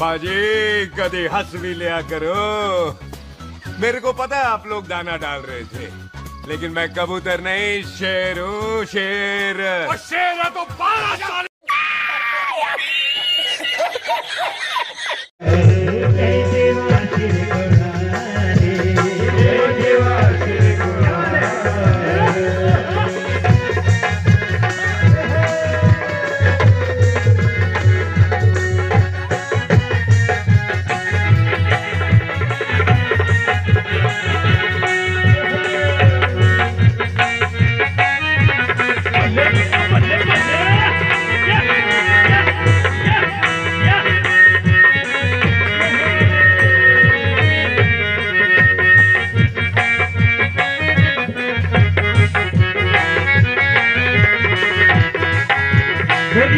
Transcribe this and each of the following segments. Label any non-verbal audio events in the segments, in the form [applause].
बाजी कभी हंस भी लिया करो। मेरे को पता है आप लोग दाना डाल रहे थे लेकिन मैं कबूतर नहीं शेर हूँ शेर। शेर है तो बारह साल [laughs]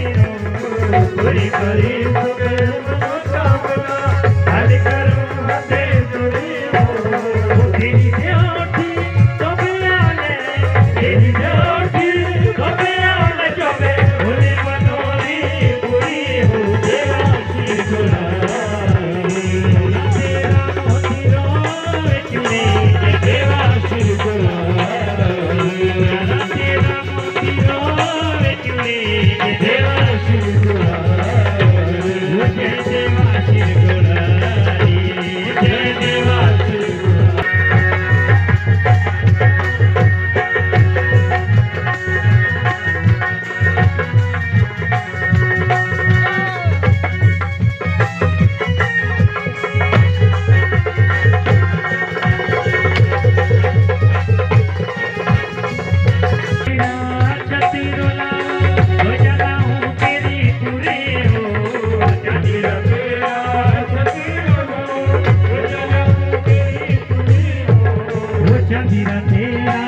जोडे रो। पूरी करे तेरा